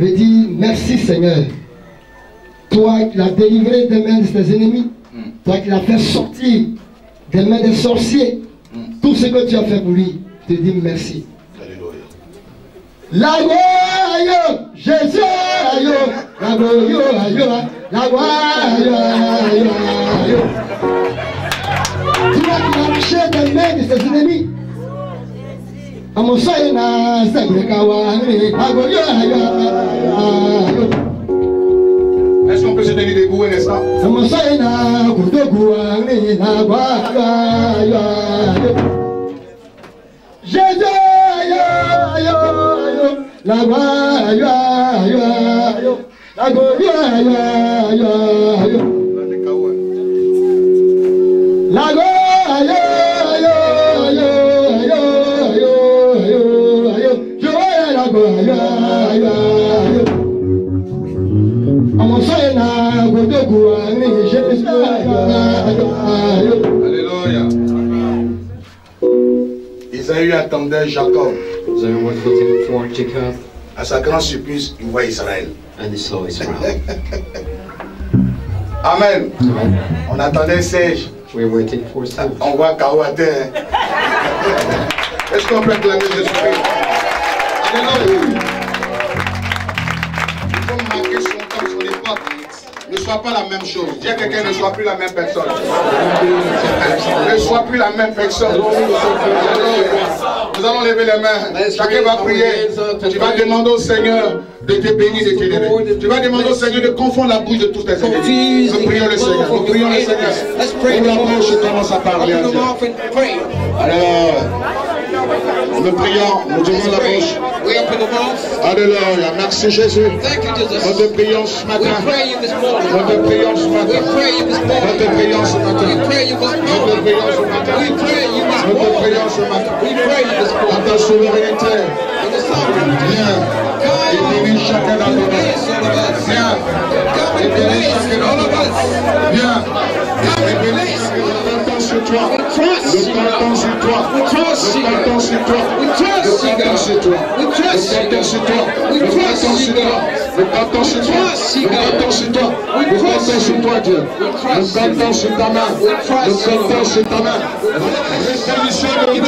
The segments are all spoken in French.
Je dis merci Seigneur. Toi qui l'as délivré des mains de tes ennemis. Toi qui l'as fait sortir des mains des sorciers. Tout ce que tu as fait pour lui. Je te dis merci. Alléluia. La gloire, aïe, Jésus, aïe, la gloire, aïe, la gloire, aïe, aïe, aïe. Tu as marché des mains de tes ennemis. amusaina sabirikawari agoyoya. Est-ce qu'on peut se donner des goûts, n'est-ce pas? amusaina kudoguwari agoyoya. jeje yoyoyo lagoyoyoyo lagoyoyoyo. Alléluia. Isaïe attendait Jacob. Zion was looking for Jacob, À sa grande surprise, il voit Israël. and he saw Israel. Amen. On attendait Serge. We're waiting for Saul. On voit à terre. Est-ce qu'on peut acclamer Jésus-Christ? Pas la même chose. Dis quelqu'un ne soit plus la même personne. Ne soit plus la même personne. Nous allons lever les mains. Chacun va prier. Tu vas demander au Seigneur de te bénir, de t'élever. Tu vas demander au Seigneur de confondre la bouche de tous tes ennemis. Nous prions le Seigneur. Nous prions le Seigneur. La bouche et commence à parler. Alors, nous prions, nous demandons la bouche. Alléluia. Merci Jésus. Nous te prions ce matin. Nous te prions ce matin. Nous te prions ce matin. Nous te prions ce matin. Nous te prions ce matin. À ta souveraineté. Viens. Et bénis chacun d'entre nous. Viens. Et bénis chacun d'entre nous. Viens. Et bénis chacun d'entre nous chez toi. Le printemps chez toi. Le printemps chez toi. Le printemps chez toi. Le printemps chez toi. Le printemps chez toi. Le printemps chez toi. Le printemps chez toi. Sur toi, Dieu. Comptons sur ta main. Nous comptons sur ta main. Repositionnons, Dieu.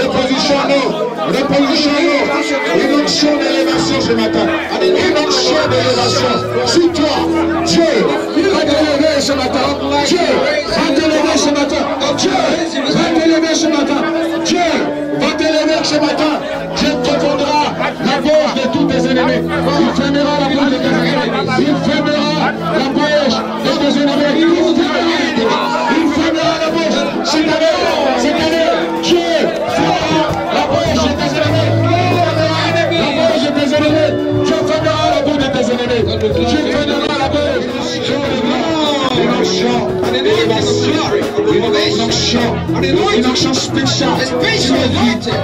Repositionnons. Repositionnons. Une d'élévation ce matin. Une onction d'élévation. Sur toi, Dieu, va t'élever ce matin. Dieu, va t'élever ce matin. Dieu, va t'élever ce matin. Dieu, va t'élever ce matin. Dieu confondra la bouche de tous tes ennemis. Il fermera la bouche de tes ennemis. Il fermera la Une action spéciale.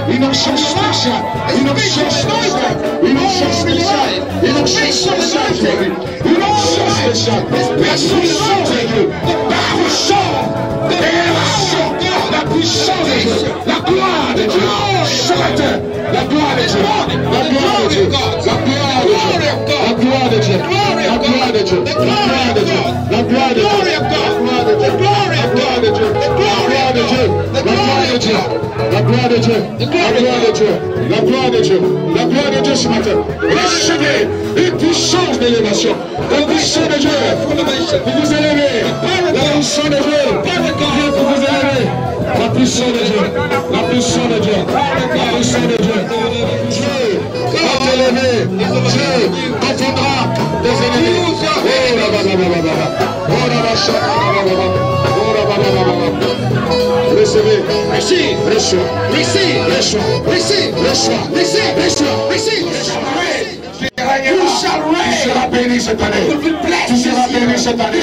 Une action spéciale. Une action spéciale. Une action spéciale. Une action spéciale. Une action spéciale. Personne ne s'entraîne. Par le sang. Et la puissance. La gloire de Dieu, la gloire de Dieu, la gloire de Dieu, la gloire de Dieu, la gloire de Dieu, la gloire de Dieu, la gloire de Dieu, la gloire de Dieu, la de Dieu ce matin. Recevez une puissance d'élévation, la puissance de Dieu pour vous élever, la puissance de Dieu vous la puissance de Dieu, la puissance de Dieu, la puissance de Dieu. Dieu ennemis. Recevez. Merci. Reçois. Merci. Reçois. Merci. Reçois. Merci. Reçois. Merci. Tu seras béni cette année. Tu seras béni cette année.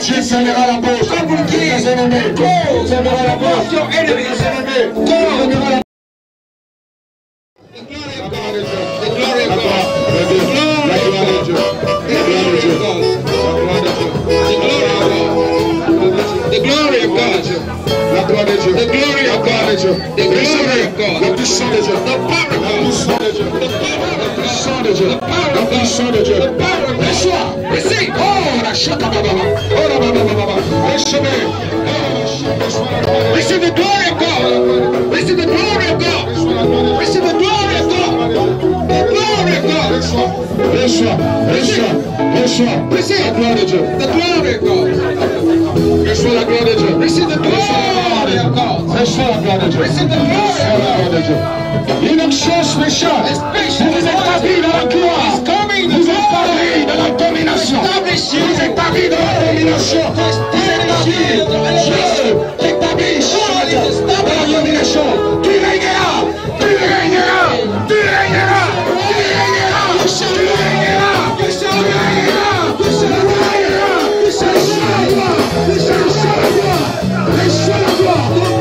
Tu seras la bourse. Tes ennemis. Tu seras la bourse. Tes ennemis. Dieu fermera la The glory of God. gloire de Dieu. The glory La of gloire de God. Dieu. The glory Recevez of God. la puissance de Dieu. The power of La God. puissance de Dieu. The power La of God. puissance de Dieu. The power La of God. puissance de Dieu. The power of God. Reçois. Receive. Oh, la chaka baba. Oh, la baba baba. Recevez. Oh, reçois la gloire de Dieu. Receive the glory of God. Receive the glory of God. Reçois la gloire de Dieu. Receive the glory of God. The glory of God. Reçois, reçois, reçois, reçois la gloire de Dieu. The glory of God. Reçois la gloire de Dieu. Receive the glory of God. Reçois la gloire de Dieu. Receive the glory of Dieu. Onction spéciale. Special Vous êtes dans la gloire. Vous êtes dans la domination. Vous êtes dans la domination. Vous êtes La gloire. Reçois la gloire. Reçois la la la la.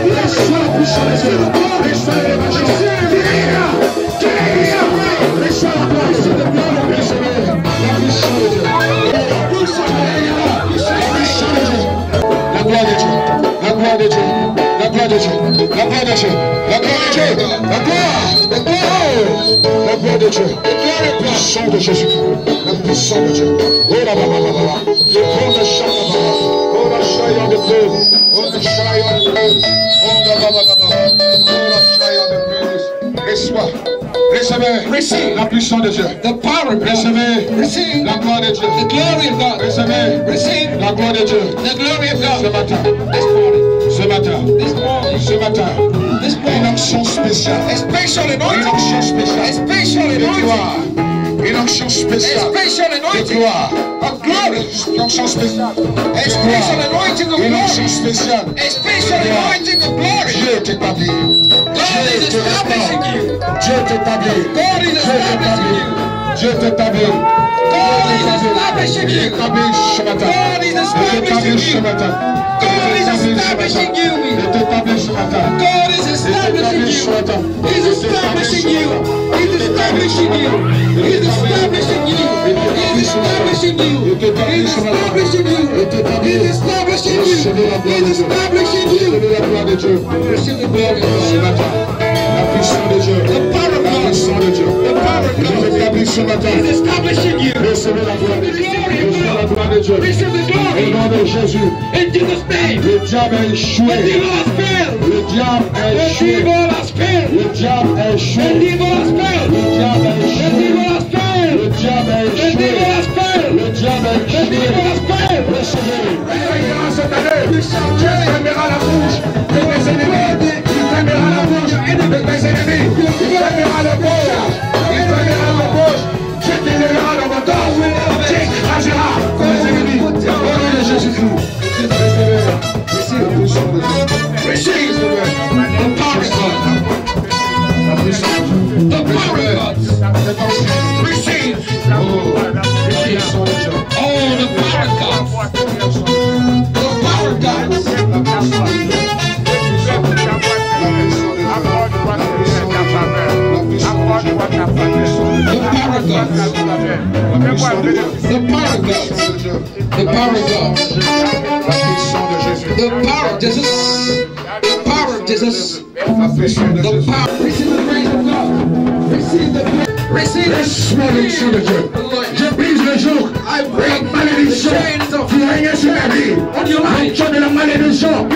La. La. La. La. La. La. La. La. La. La Dieu. La puissance de Jésus. La puissance de Dieu. Oh là là là là là. Le grand chaille de Dieu. Oh la chaille de Dieu. Oh là là là là là. Oh la chaille de Dieu. Reçois. Recevez. Receive. La puissance de Dieu. The power of God. Recevez. Receive. La gloire de Dieu. The glory of God. Recevez. Receive. La gloire de Dieu. The glory of Ce God. matin. This morning. Ce matin. This morning. Ce matin. This Une morning. onction spéciale. A special Une anointing. onction A spéciale. special De anointing. gloire. Une onction A spéciale. special De anointing. gloire. Of glory. Une onction spéciale. A De special gloire. anointing of Une onction glory. spéciale. A special anointing of glory. Dieu t'établit. God Dieu is te establishing répand. you. Dieu t'établit. God is Dieu establishing t'établit. you. Dieu t'établit. God is establishing Il you. t'établit ce matin. God is Il t'établit establishing ce you. matin. God is Il t'établit ce establishing matin. you. Il t'établit ce matin. God is establishing ce you. matin. He's establishing you. He's establishing you. He's establishing you. He's establishing you. He's establishing you. He's establishing you. He's establishing you. Recevez la gloire de Dieu. Receive the glory of Ce God. matin. La puissance de Dieu. The power La puissance de Dieu. He's establishing you. Recevez la gloire de Dieu. Recevez la gloire de Dieu. Au nom de Jésus. Le diable The échoué. Le diable The échoué. Le diable échoué. failed. Le diable échoué. failed. Le diable échoué. failed. Le diable devil échoué. cette année, la bouche power of God. The power of God. La puissance de Jésus. The power of Jesus. The power of Jesus. La puissance de The Jésus. power. Receive the grace of God. Receive the Receive the Reçois l'onction de Dieu. Je brise le jour. I break La malédiction the chains of on your life. De la malédiction.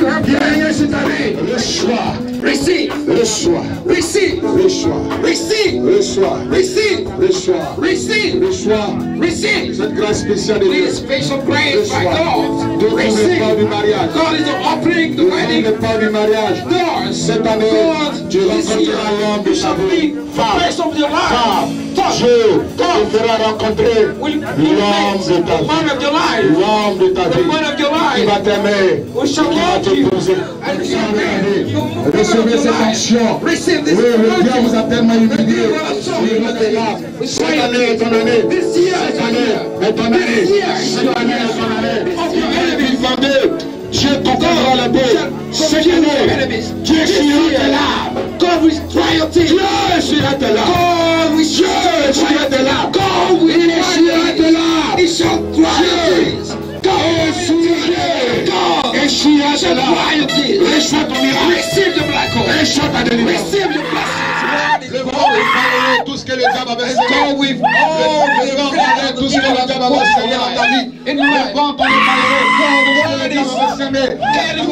Reçois. Receive. Reçois. Receive. Reçois. Receive. Reçois. Receive. Reçois. Receive. Reçois. Receive. Cette grâce spéciale de Dieu. This special grace by. God. Receive. du mariage. God is opening the D'ouvrir wedding les portes du mariage. Cette année, rencontreras l'homme de vie. Femme, Dieu te fera rencontrer l'homme de the ta vie. Your life. L'homme de ta The vie. man of your Qui life. va t'aimer. Who shall love you. And shall Recevez cette action. Receive Oui, this le diable vous a tellement humilié. Il va te là. Cette année est ton année. This year is Cette your année est ton année. Cette année est ton année. 2022, Dieu conquérera les beaux. Cette année, Dieu là. God will triumph. Dieu. God will Dieu. God will triumph. He shall triumph. God. God Et sera là. triumph. Reçois ton miracle. Receive your black hole. Reçois ta délivrance. Receive your blessings. Le vent est parlé tout ce que le diable avait. Go with all tout ce que le diable avait semé dans ta vie. in Le life. vent parlait malheureux. Tout ce que le diable avait semé. Carry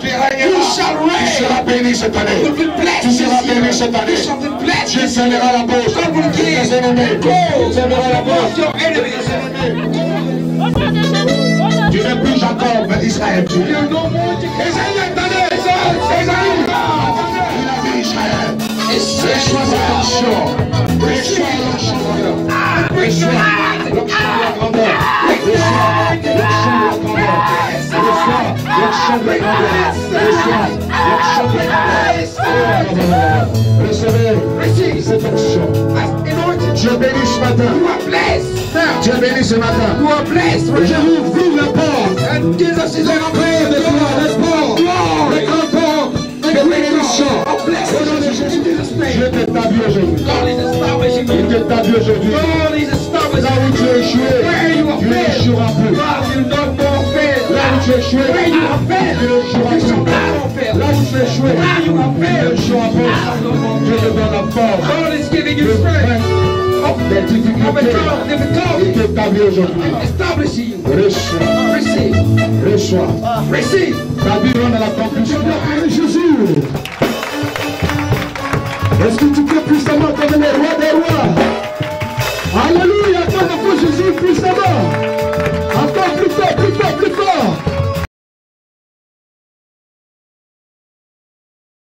Tu seras- Tu Tu béni cette année. Tu seras béni cette année. La. God Tu la enemies. Tu n'es plus Jacob, mais Israël. Tu es. Il a dit Israël. Reçois la grandeur. Reçois la. Reçois. Recevez cette onction. As anointed. Dieu béni ce matin. You are blessed now. Dieu béni ce matin. Je vous la porte. And Jesus is grandes portes de bénédiction. Au nom de Jésus, Dieu t'établit aujourd'hui. Il t'établit Là où tu as échoué, tu n'échoueras plus. Là où tu as échoué, tu n'échoueras plus. Là où tu échoué, have tu n'échoueras plus. Dieu te donne la force. God is giving Le you strength. Des Overcome difficultés. T'établit aujourd'hui. Reçois, reçois. Ta vie rentre dans la conclusion. Jésus. Est-ce que tu